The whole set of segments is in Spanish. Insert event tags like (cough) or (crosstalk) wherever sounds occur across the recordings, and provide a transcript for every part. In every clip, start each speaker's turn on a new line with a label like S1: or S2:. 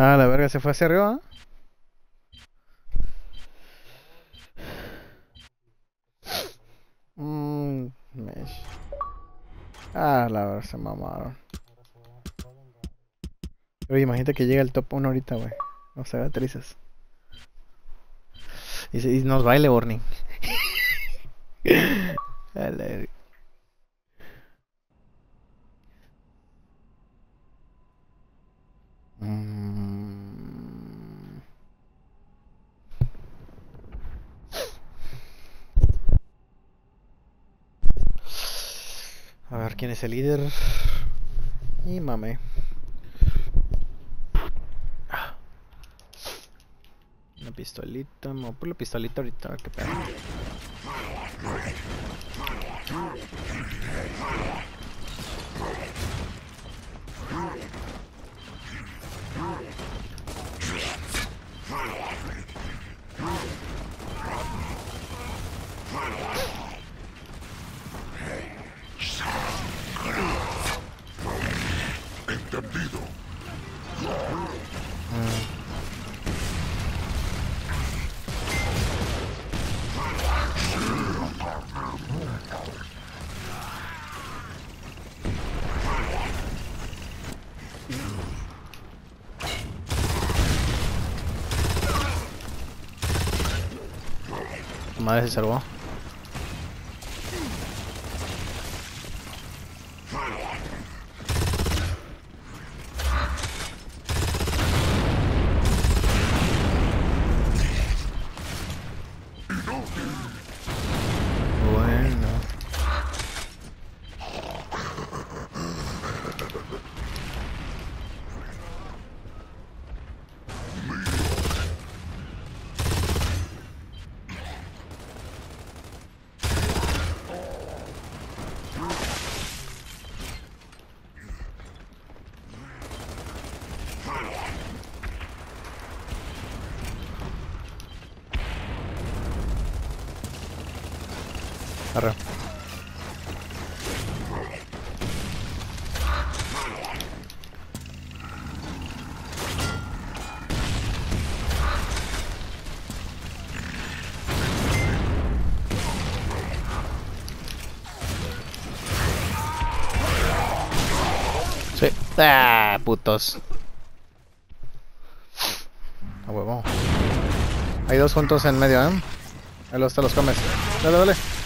S1: Ah, la verga, se fue hacia arriba. Mmm. Ah, la verdad, se mamaron. Oye, imagínate que llega el top 1 ahorita, güey. No se ve trizas. Y, y nos baile, Borning. (laughs) A ver quién es el líder. Y mame. Una pistolita. Me voy por la pistolita ahorita. A ver qué pedo. Madre se salvó. Arre. Sí. Ah, putos. A huevo. Hay dos juntos en medio, ¿eh? Ahí los te los comes. Dale, dale.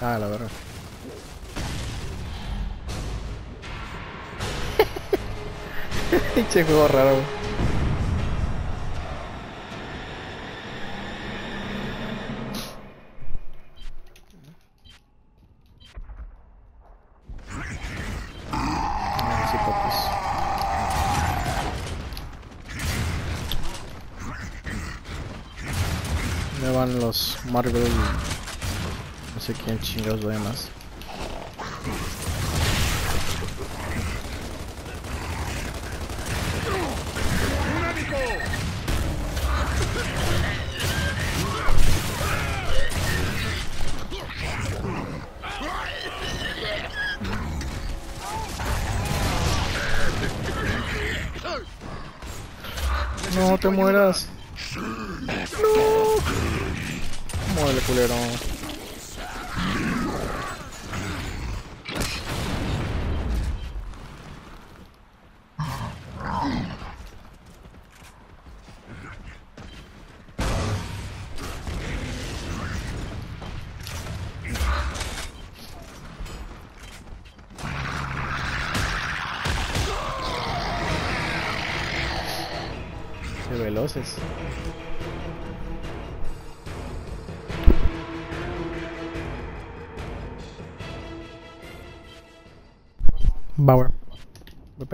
S1: Ah, la verdad. (laughs) Pinche juego raro. Ah. Me van los Marvel sé quién chingados va más. No te mueras. No. Muere, culero. Qué veloces. Bauer. Me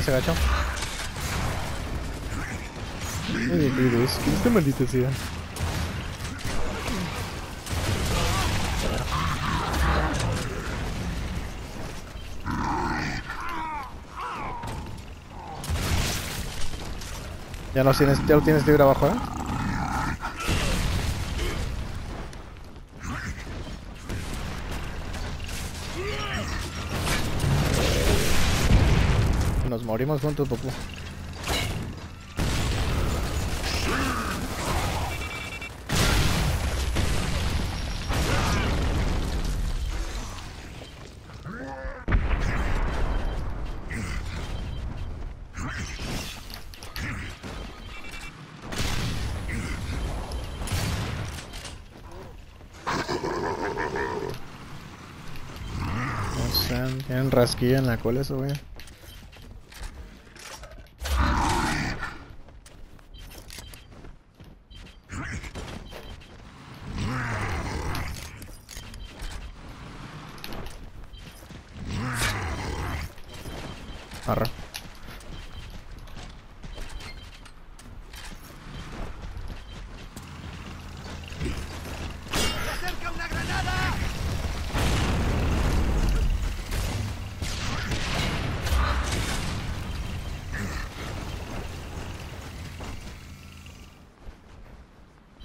S1: ya se agachó. Oye, virus, ¿quién este maldito sea? Ya no tienes, ya lo tienes libre abajo, ¿eh? Nos morimos juntos, sé, tienen rasquilla en la cola eso, güey.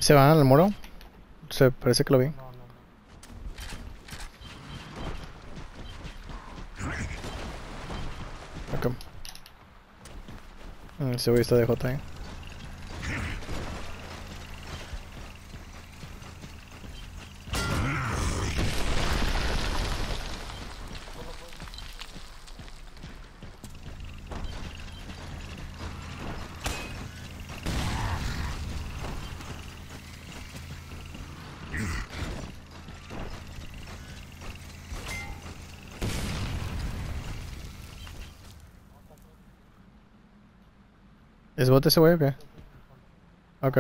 S1: ¿Se van al muro? Se parece que lo vi. Ese güey está de J ahí. ¿Es bot ese güey o qué? Ok.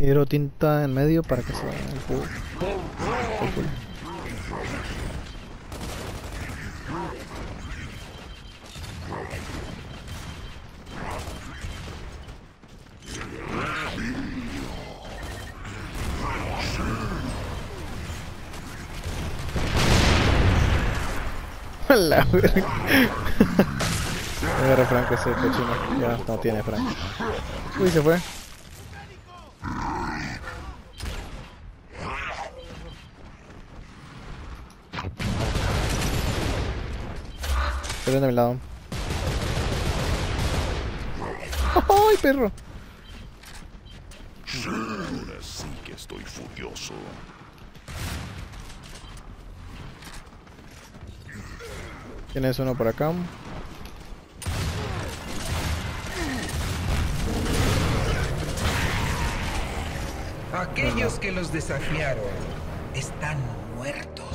S1: Tiro tinta en medio para que se vea el culo. (laughs) La verga. (laughs) Frank ese cochino. Ya no tiene Frank. Uy, se fue. Ven de mi lado. ¡Ay, perro!
S2: Ahora sí que estoy furioso.
S1: Tienes uno por acá.
S3: Aquellos que los desafiaron están muertos.